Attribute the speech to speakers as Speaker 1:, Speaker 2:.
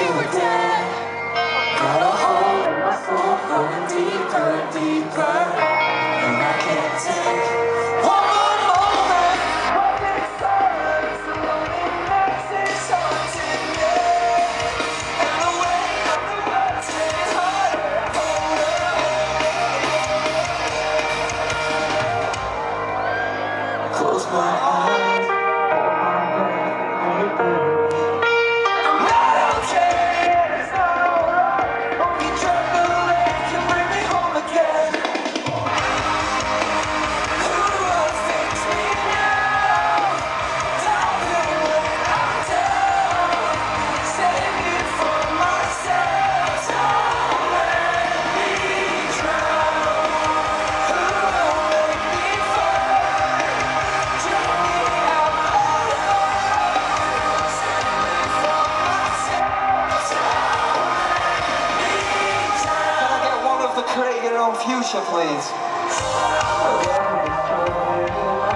Speaker 1: you were dead. Got a hole in my soul going deeper, deeper. And I can't take one more moment. Silence, is haunting me. And the weight of the harder. Close my eyes.
Speaker 2: own fuchsia, please. Okay.